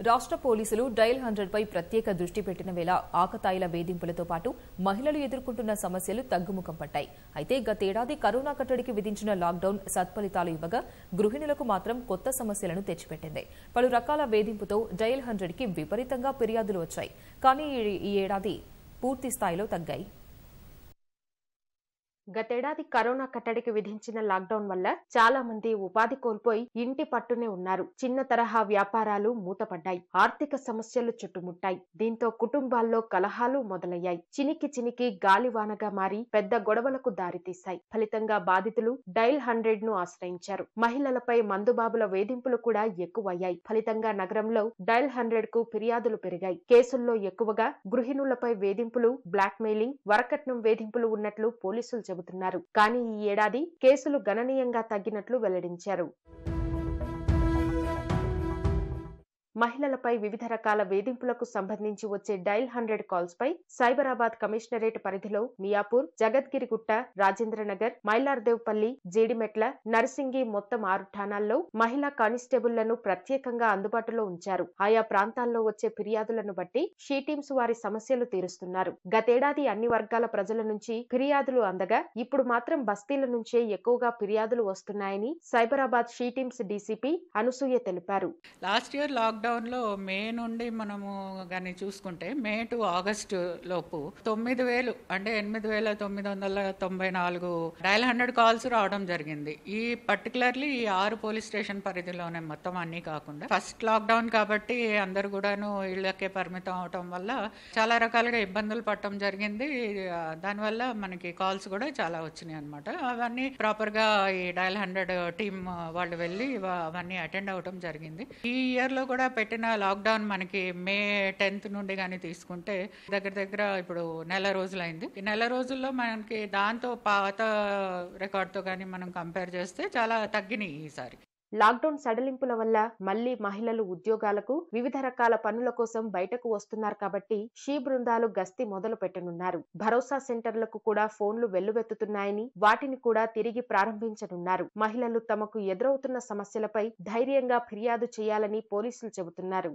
రాష్ట్ర పోలీసులు dial hundred పై ప్రత్యేక దృష్టి పెట్టిన వేళ ఆకతాయిల వేధింపులతో పాటు మహిళలు ఎదుర్కొంటున్న సమస్యలు తగ్గుముఖం పట్టాయి. అయితే గతేడాది కరోనా కట్టడికి విధించిన లాక్డౌన్ సత్ఫలితాలు ఇవ్వగా గృహిణులకు మాత్రం కొత్త సమస్యలను తెచ్చిపెట్టింది. పలు రకాల వేధింపుతో డయల్ హండ్రెడ్కి విపరీతంగా ఫిర్యాదులు వచ్చాయి. కానీ ఈ- ఈ ఏడాది పూర్తి స్థాయిలో తగ్గాయి. గతేడాది కరోనా కట్టడికి విధించిన లాక్డౌన్ వల్ల చాలా మంది ఉపాధి కోల్పోయి ఇంటి పట్టునే ఉన్నారు. చిన్న తరహా వ్యాపారాలు మూతపడ్డాయి. ఆర్థిక సమస్యలు చుట్టుముట్టాయి. దీంతో కుటుంబాల్లో కలహాలు మొదలయ్యాయి. చినికి చినికి గాలివానగా మారి పెద్ద గొడవలకు దారితీశాయి. ఫలితంగా బాధితులు డైల్ హండ్రెడ్ను ఆశ్రయించారు. మహిళలపై మందుబాబుల వేధింపులు కూడా ఎక్కువయ్యాయి. ఫలితంగా నగరంలో డైల్ హండ్రెడ్కు ఫిర్యాదులు పెరిగాయి. కేసుల్లో ఎక్కువగా గృహిణులపై వేధింపులు బ్లాక్ మెయిలింగ్ వరకట్నం వేధింపులు ఉన్నట్లు పోలీసులు చెబుతున్నారు. కానీ ఈ ఏడాది కేసులు గణనీయంగా తగ్గినట్లు వెల్లడించారు. మహిళలపై వివిధ రకాల వేధింపులకు సంబంధించి వచ్చే డైల్ హండ్రెడ్ కాల్స్ పై సైబరాబాద్ కమిషనరేట్ పరిధిలో మియాపూర్ జగద్గిరిగుట్ట రాజేంద్రనగర్ మైలార్దేవ్పల్లి జీడిమెట్ల నర్సింగి మొత్తం ఆరు ఠాణాల్లో మహిళా కానిస్టేబుళ్ళను ప్రత్యేకంగా అందుబాటులో ఉంచారు. ఆయా ప్రాంతాల్లో వచ్చే ఫిర్యాదులను బట్టి షీ టీమ్స్ వారి సమస్యలు తీరుస్తున్నారు. గతేడాది అన్ని వర్గాల ప్రజల నుంచి ఫిర్యాదులు అందగా ఇప్పుడు మాత్రం బస్తీల నుంచే ఎక్కువగా ఫిర్యాదులు వస్తున్నాయని Cyberabad she teams DCP Anasuya తెలిపారు. లాస్ట్ ఇయర్ లాక్డౌన్లో మే నుండి మనము కానీ చూసుకుంటే మే టు ఆగస్టు లోపు తొమ్మిది వేలు అంటే ఎనిమిది వేల తొమ్మిది వందల తొంభై నాలుగు డయల్ హండ్రెడ్ కాల్స్ రావడం జరిగింది. ఈ పర్టికులర్లీ ఈ ఆరు పోలీస్ స్టేషన్ పరిధిలోనే మొత్తం అన్నీ కాకుండా ఫస్ట్ లాక్డౌన్ కాబట్టి అందరు కూడాను ఇళ్ళకే పరిమితం అవటం వల్ల చాలా రకాలుగా ఇబ్బందులు పడటం జరిగింది. దానివల్ల మనకి కాల్స్ కూడా చాలా వచ్చినాయి అనమాట అవన్నీ ప్రాపర్గా ఈ డయల్ హండ్రెడ్ టీమ్ వాళ్ళు వెళ్ళి అవన్నీ అటెండ్ అవటం జరిగింది. ఈ ఇయర్లో కూడా పెట్టిన లాక్డౌన్ మనకి మే టెన్త్ నుండి కానీ తీసుకుంటే దగ్గర దగ్గర ఇప్పుడు నెల రోజులైంది. ఈ నెల రోజుల్లో మనకి దాంతో పాత రికార్డ్తో కానీ మనం కంపేర్ చేస్తే చాలా తగ్గినాయి ఈసారి. లాక్డౌన్ సడలింపుల వల్ల మళ్ళీ మహిళలు ఉద్యోగాలకు వివిధ రకాల పనుల కోసం బయటకు వస్తున్నారు కాబట్టి షీ బృందాలు గస్తీ మొదలు పెట్టనున్నారు. భరోసా సెంటర్లకు కూడా ఫోన్లు వెల్లువెత్తుతున్నాయని వాటిని కూడా తిరిగి ప్రారంభించనున్నారు. మహిళలు తమకు ఎదురవుతున్న సమస్యలపై ధైర్యంగా ఫిర్యాదు చేయాలని పోలీసులు చెబుతున్నారు.